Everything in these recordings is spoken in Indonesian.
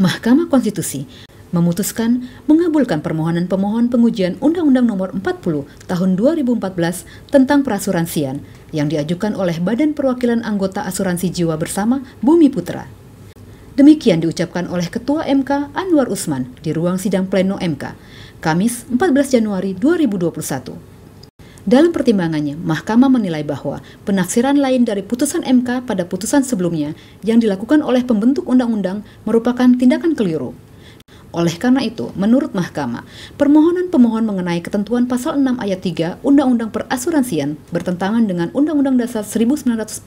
Mahkamah Konstitusi memutuskan mengabulkan permohonan pemohon pengujian Undang-Undang Nomor 40 Tahun 2014 tentang perasuransian yang diajukan oleh Badan Perwakilan Anggota Asuransi Jiwa Bersama Bumi Putra. Demikian diucapkan oleh Ketua MK Anwar Usman di ruang sidang pleno MK, Kamis 14 Januari 2021. Dalam pertimbangannya, Mahkamah menilai bahwa penafsiran lain dari putusan MK pada putusan sebelumnya yang dilakukan oleh pembentuk undang-undang merupakan tindakan keliru. Oleh karena itu, menurut Mahkamah, permohonan pemohon mengenai ketentuan pasal 6 ayat 3 Undang-Undang Perasuransian bertentangan dengan Undang-Undang Dasar 1945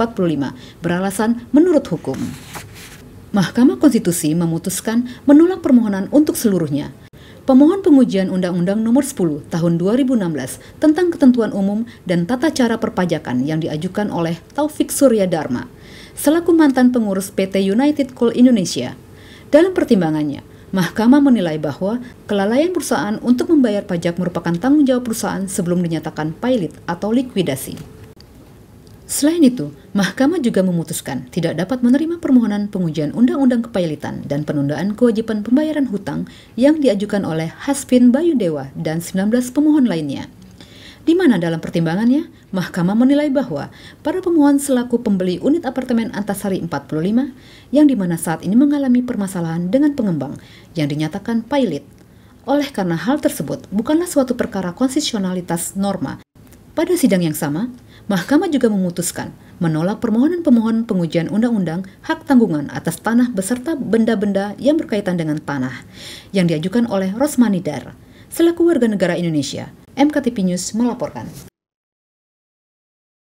beralasan menurut hukum. Mahkamah Konstitusi memutuskan menolak permohonan untuk seluruhnya, Pemohon pengujian Undang-Undang Nomor 10 Tahun 2016 tentang ketentuan umum dan tata cara perpajakan yang diajukan oleh Taufik Surya Dharma selaku mantan pengurus PT United Coal Indonesia. Dalam pertimbangannya, Mahkamah menilai bahwa kelalaian perusahaan untuk membayar pajak merupakan tanggung jawab perusahaan sebelum dinyatakan pilot atau likuidasi. Selain itu, Mahkamah juga memutuskan tidak dapat menerima permohonan pengujian Undang-Undang Kepailitan dan penundaan kewajiban pembayaran hutang yang diajukan oleh Hasbin Bayu Dewa dan 19 pemohon lainnya. Di mana dalam pertimbangannya, Mahkamah menilai bahwa para pemohon selaku pembeli unit apartemen Antasari 45 yang di mana saat ini mengalami permasalahan dengan pengembang yang dinyatakan pilot. Oleh karena hal tersebut bukanlah suatu perkara konstitusionalitas norma. Pada sidang yang sama, Mahkamah juga memutuskan menolak permohonan pemohon pengujian undang-undang hak tanggungan atas tanah beserta benda-benda yang berkaitan dengan tanah yang diajukan oleh Rosmani Dar selaku warga negara Indonesia. MKTP News melaporkan.